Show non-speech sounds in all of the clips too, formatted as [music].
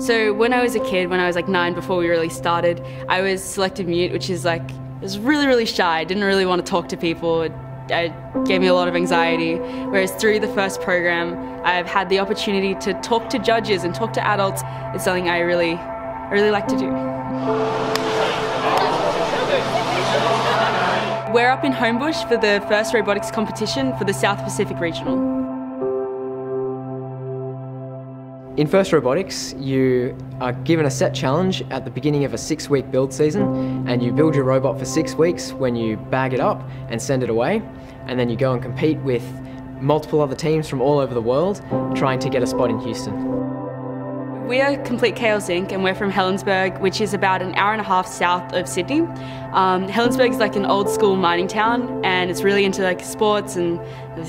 So when I was a kid, when I was like nine before we really started, I was selected mute, which is like, I was really, really shy. I didn't really want to talk to people. It, it gave me a lot of anxiety. Whereas through the first program, I've had the opportunity to talk to judges and talk to adults. It's something I really, really like to do. We're up in Homebush for the first robotics competition for the South Pacific Regional. In First Robotics, you are given a set challenge at the beginning of a six week build season, and you build your robot for six weeks when you bag it up and send it away, and then you go and compete with multiple other teams from all over the world trying to get a spot in Houston. We are Komplete Kaos Inc. and we're from Helensburgh, which is about an hour and a half south of Sydney. Um, Helensburgh is like an old school mining town and it's really into like sports and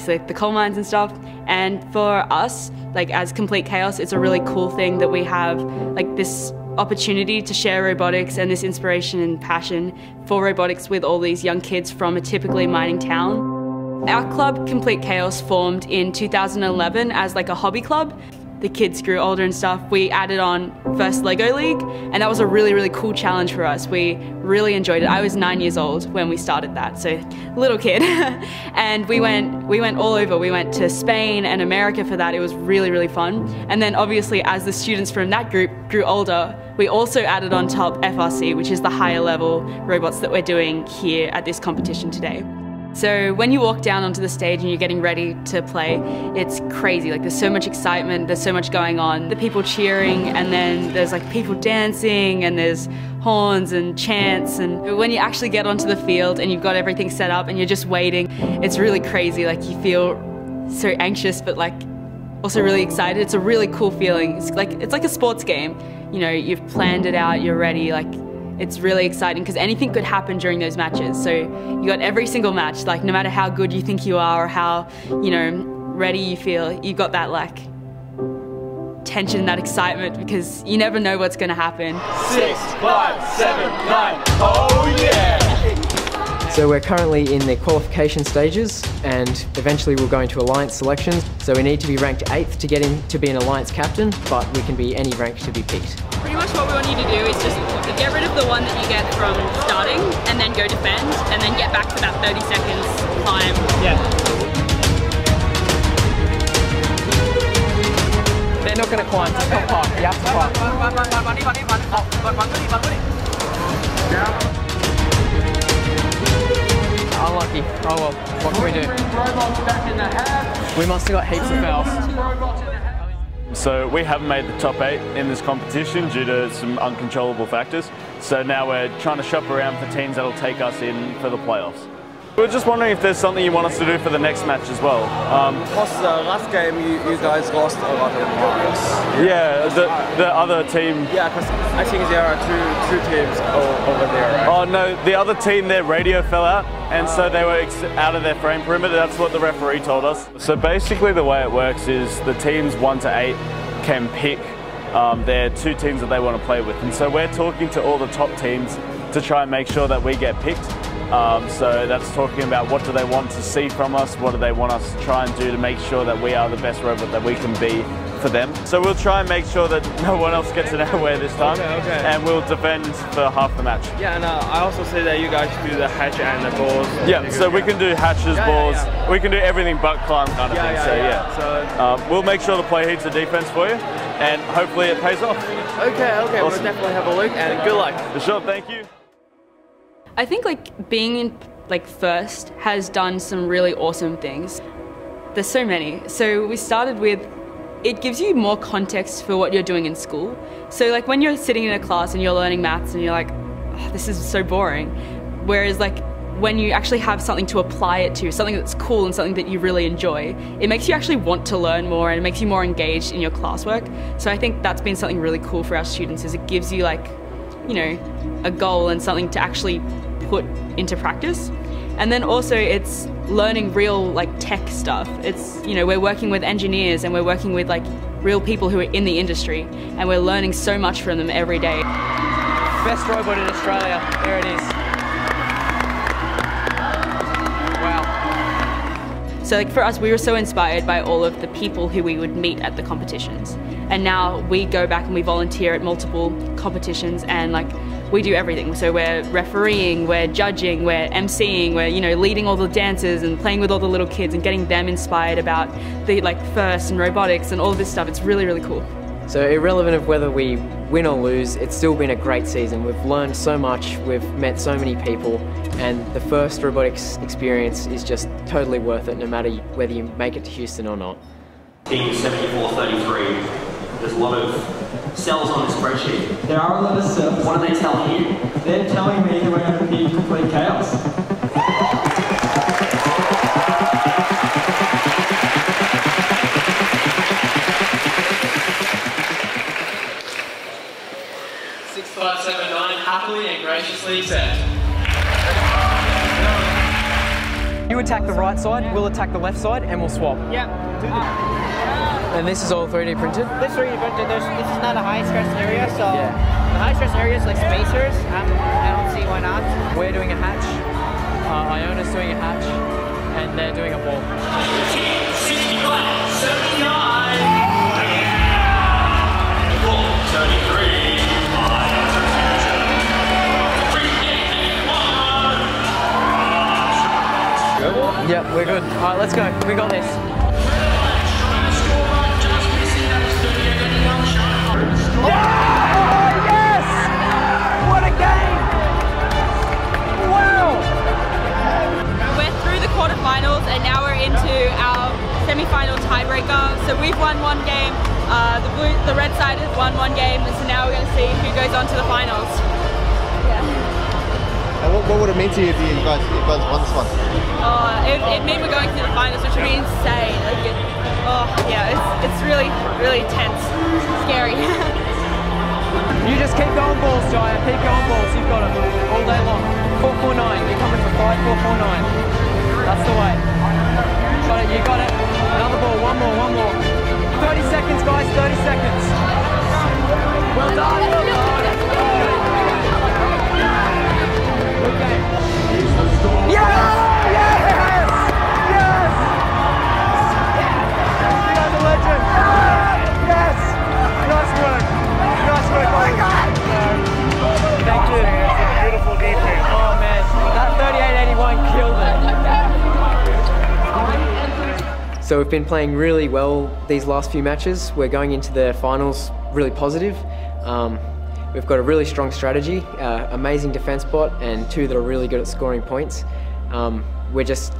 like the coal mines and stuff. And for us, like as Komplete Kaos, it's a really cool thing that we have like this opportunity to share robotics and this inspiration and passion for robotics with all these young kids from a typically mining town. Our club, Komplete Kaos, formed in 2011 as like a hobby club the kids grew older and stuff, we added on first Lego League, and that was a really, really cool challenge for us. We really enjoyed it. I was nine years old when we started that, so little kid. [laughs] and we went, we went all over. We went to Spain and America for that. It was really, really fun. And then obviously as the students from that group grew older, we also added on top FRC, which is the higher level robots that we're doing here at this competition today. So when you walk down onto the stage and you're getting ready to play, it's crazy. Like there's so much excitement, there's so much going on. The people cheering and then there's like people dancing and there's horns and chants and when you actually get onto the field and you've got everything set up and you're just waiting, it's really crazy. Like you feel so anxious but like also really excited. It's a really cool feeling. It's like it's like a sports game. You know, you've planned it out, you're ready, like it's really exciting because anything could happen during those matches. So you got every single match, like no matter how good you think you are or how, you know, ready you feel, you got that like tension, that excitement because you never know what's going to happen. Six, five, seven, nine, oh yeah! So we're currently in the qualification stages and eventually we'll go into alliance selections. So we need to be ranked 8th to get in to be an alliance captain, but we can be any rank to be picked. Pretty much what we want you to do is just get rid of the one that you get from starting and then go defend and then get back for that 30 seconds climb. Yeah. They're not going to climb, it's not park, you have to climb. Oh. Unlucky. Oh well, what can we do? We must have got heaps of fouls. So we haven't made the top eight in this competition due to some uncontrollable factors. So now we're trying to shop around for teams that'll take us in for the playoffs. We are just wondering if there's something you want us to do for the next match as well. Um, Plus the last game you, you guys lost a lot of points. Yeah, the, the other team... Yeah, because I think there are two, two teams over there, right? Oh no, the other team, their radio fell out and so they were out of their frame perimeter. That's what the referee told us. So basically the way it works is the teams 1 to 8 can pick um, their two teams that they want to play with. And so we're talking to all the top teams to try and make sure that we get picked. Um, so that's talking about what do they want to see from us, what do they want us to try and do to make sure that we are the best robot that we can be for them. So we'll try and make sure that [laughs] no one else gets anywhere this time. Okay, okay. And we'll defend for half the match. Yeah, and uh, I also say that you guys do the hatch and the balls. Yeah, so we can do hatches, yeah, balls, yeah, yeah. we can do everything but climb kind of yeah, thing. So yeah. So um, we'll make sure to play heaps of defense for you, and hopefully it pays off. Okay, okay, Awesome. we'll definitely have a look, and good luck. For sure, thank you. I think like being in like first has done some really awesome things. There's so many. So we started with it gives you more context for what you're doing in school. So like when you're sitting in a class and you're learning maths and you're like, oh, this is so boring. Whereas like when you actually have something to apply it to, something that's cool and something that you really enjoy, it makes you actually want to learn more and it makes you more engaged in your classwork. So I think that's been something really cool for our students is it gives you like, you know, a goal and something to actually put into practice. And then also it's learning real like tech stuff. It's, you know, we're working with engineers and we're working with like real people who are in the industry and we're learning so much from them every day. Best robot in Australia, there it is. So like for us, we were so inspired by all of the people who we would meet at the competitions. And now we go back and we volunteer at multiple competitions and like we do everything. So we're refereeing, we're judging, we're emceeing, we're you know leading all the dances and playing with all the little kids and getting them inspired about the like first and robotics and all this stuff. It's really really cool. So irrelevant of whether we win or lose, it's still been a great season. We've learned so much, we've met so many people, and the first robotics experience is just totally worth it no matter whether you make it to Houston or not. Team 7433. There's a lot of cells on the spreadsheet. There are a lot of cells. What are they telling you? They're telling me that we're going to be complete chaos. Graciously accept. You attack the right side, we'll attack the left side, and we'll swap. Yeah. And this is all 3D printed? This 3D printed, there's, this is not a high stress area, so Yeah. the high stress areas like spacers, um, I don't see why not. We're doing a hatch, uh, Iona's doing a hatch, and they're doing a wall. 65 79. We're good. Alright, let's go. We got this. We're through the quarterfinals and now we're into our semi-final tiebreaker. So we've won one game, uh, the, blue, the red side has won one game, and so now we're going to see who goes on to the finals. And what, what would it mean to you if you guys, if you guys won this one? Oh, it, it means we're going to the finals, which would be insane. Like it, oh, yeah, it's, it's really, really tense, scary. [laughs] You just keep going balls, Jaya. Keep going balls. You've got it all day long. 449. You're coming for 5449. That's the way. Got it. You got it. Another ball. One more. One more. 30 seconds, guys. 30 seconds. Well done. Well done. So we've been playing really well these last few matches. We're going into the finals really positive. Um, we've got a really strong strategy, uh, amazing defense bot, and two that are really good at scoring points. Um, we're just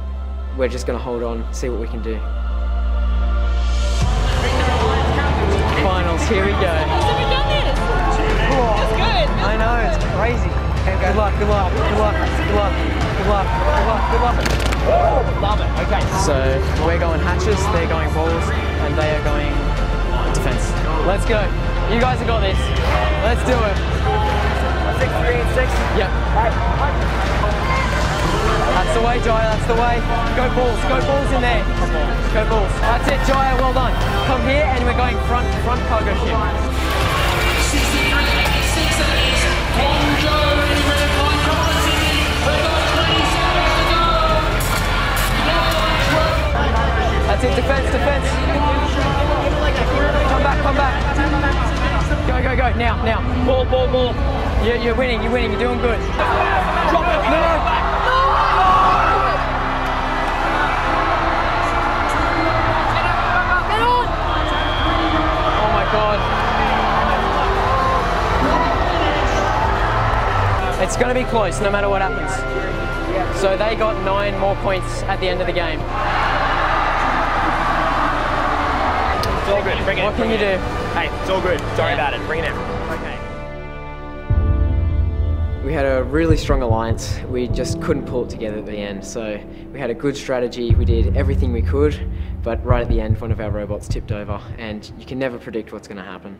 we're just going to hold on, see what we can do. Finals, here we go. so we've done this. It's good. I know, it's crazy. Good luck, good luck, good luck, good luck, good luck, good luck, good luck. Love it. Okay. So we're going hatches, they're going balls, and they are going defense. Let's go. You guys have got this. Let's do it. Six, three, and six. Yep. That's the way, Jaya. That's the way. Go balls. Go balls in there. Go balls. That's it, Jaya. Well done. Come here, and we're going front front cargo ship. Go. Now. Now. Ball, ball, ball. You're, you're winning. You're winning. You're doing good. Drop it. No. no. Oh my god. It's going to be close no matter what happens. So they got nine more points at the end of the game. It's all good. Bring it What can you do? Hey, it's all good. Sorry Yeah. about it. Bring it in. Okay. We had a really strong alliance. We just couldn't pull it together at the end. So we had a good strategy. We did everything we could, but right at the end, one of our robots tipped over, and you can never predict what's going to happen.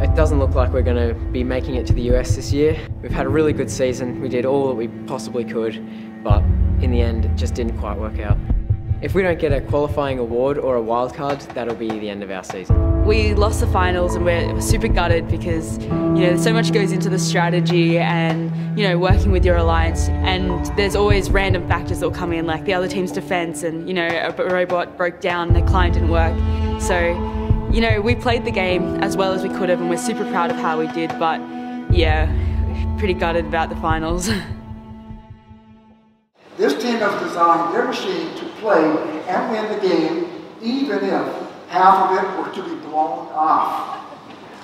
It doesn't look like we're going to be making it to the US this year. We've had a really good season. We did all that we possibly could, but in the end, it just didn't quite work out. If we don't get a qualifying award or a wild card, that'll be the end of our season. We lost the finals and we're, super gutted because you know so much goes into the strategy and you know working with your alliance and there's always random factors that'll come in like the other team's defense and you know a robot broke down the client didn't work. So you know we played the game as well as we could have and we're super proud of how we did but yeah pretty gutted about the finals. [laughs] Has designed their machine to play and win the game, even if half of it were to be blown off.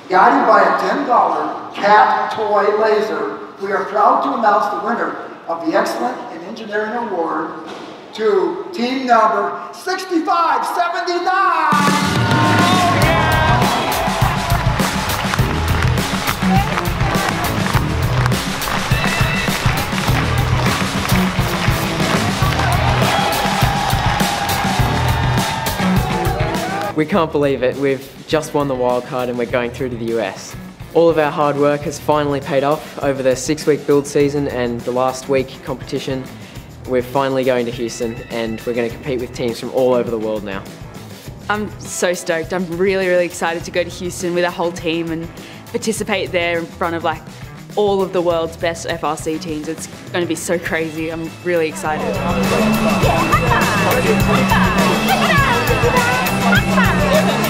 Guided by a $10 cat toy laser, we are proud to announce the winner of the Excellence in Engineering Award to team number 6579. We can't believe it. We've just won the wild card and we're going through to the US. All of our hard work has finally paid off over the six week build season and the last week competition. We're finally going to Houston and we're going to compete with teams from all over the world now. I'm so stoked. I'm really, really excited to go to Houston with our whole team and participate there in front of like all of the world's best FRC teams. It's going to be so crazy. I'm really excited. สาม